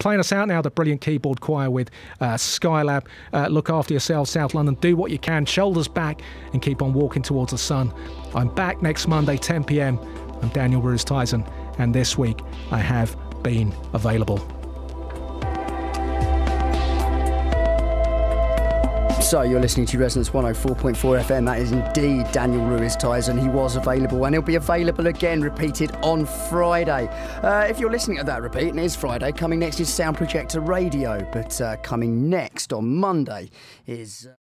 playing us out now, the brilliant keyboard choir with uh, Skylab. Uh, look after yourselves, South London. Do what you can, shoulders back, and keep on walking towards the sun. I'm back next Monday, 10 pm. I'm Daniel Ruiz Tizon, and this week I have been available. So you're listening to Resonance 104.4 FM. That is indeed Daniel Ruiz Tizon. He was available and he'll be available again, repeated on Friday. Uh, if you're listening to that repeat, and it is Friday, coming next is Sound Projector Radio. But uh, coming next on Monday is. Uh